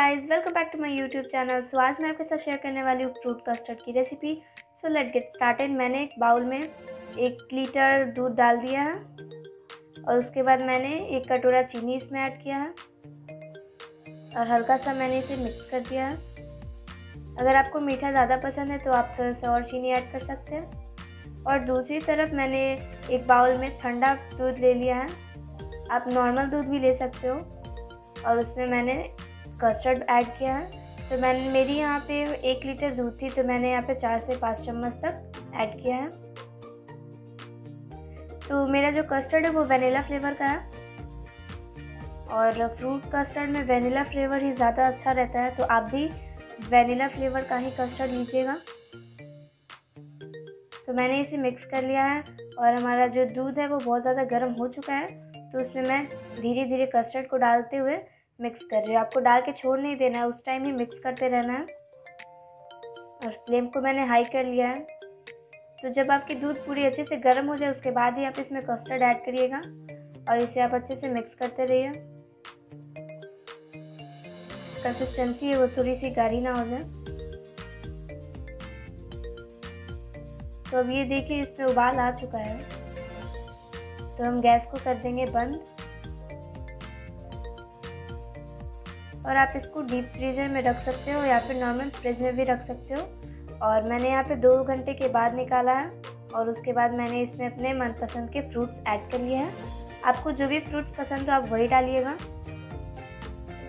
Guys welcome back to my YouTube channel so आज मैं आपके साथ शेयर करने वाली हूँ फ्रूट कस्टर्ड की recipe so let get started मैंने एक बाउल में एक लीटर दूध डाल दिया है और उसके बाद मैंने एक कटोरा चीनी इसमें ऐड किया है और हल्का सा मैंने इसे मिक्स कर दिया है। अगर आपको मीठा ज़्यादा पसंद है तो आप थोड़ा सा और चीनी ऐड कर सकते हैं। और दूसरी तरफ़ मैंने एक बाउल में ठंडा दूध ले लिया है। आप नॉर्मल दूध भी ले सकते हो और उसमें मैंने कस्टर्ड ऐड किया है। तो मैंने मेरी यहाँ पे एक लीटर दूध थी तो मैंने यहाँ पे चार से पाँच चम्मच तक ऐड किया है। तो मेरा जो कस्टर्ड है, वो वेनिला फ्लेवर का है। और फ्रूट कस्टर्ड में वेनिला फ्लेवर ही ज़्यादा अच्छा रहता है तो आप भी वेनिला फ्लेवर का ही कस्टर्ड लीजिएगा। तो मैंने इसे मिक्स कर लिया है, और हमारा जो दूध है, वो बहुत ज़्यादा गर्म हो चुका है। तो उसमें मैं धीरे धीरे कस्टर्ड को डालते हुए मिक्स कर रही हूँ। आपको डाल के छोड़ नहीं देना है, उस टाइम ही मिक्स करते रहना है। और फ्लेम को मैंने हाई कर लिया है। तो जब आपकी दूध पूरी अच्छे से गर्म हो जाए, उसके बाद ही आप इसमें कस्टर्ड ऐड करिएगा। और इसे आप अच्छे से मिक्स करते रहिए। कंसिस्टेंसी है वो थोड़ी सी गाढ़ी ना हो जाए। तो अब ये देखिए इसमें उबाल आ चुका है। तो हम गैस को कर देंगे बंद। और आप इसको डीप फ्रीजर में रख सकते हो या फिर नॉर्मल फ्रिज में भी रख सकते हो। और मैंने यहाँ पे दो घंटे के बाद निकाला है और उसके बाद मैंने इसमें अपने मनपसंद के फ्रूट्स ऐड कर लिए हैं। आपको जो भी फ्रूट्स पसंद हो आप वही डालिएगा।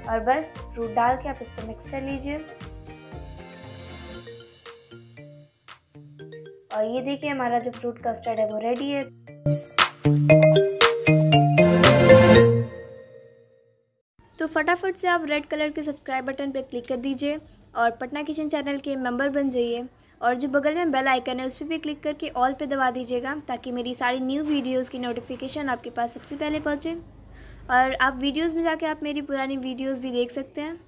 और बस फ्रूट डाल के आप इसको मिक्स कर लीजिए। और ये देखिए हमारा जो फ्रूट कस्टर्ड है वो रेडी है। तो फटाफट से आप रेड कलर के सब्सक्राइब बटन पर क्लिक कर दीजिए और पटना किचन चैनल के मेंबर बन जाइए। और जो बगल में बेल आइकन है, उस पर भी क्लिक करके ऑल पे दबा दीजिएगा ताकि मेरी सारी न्यू वीडियोस की नोटिफिकेशन आपके पास सबसे पहले पहुँचे। और आप वीडियोस में जाके आप मेरी पुरानी वीडियोस भी देख सकते हैं।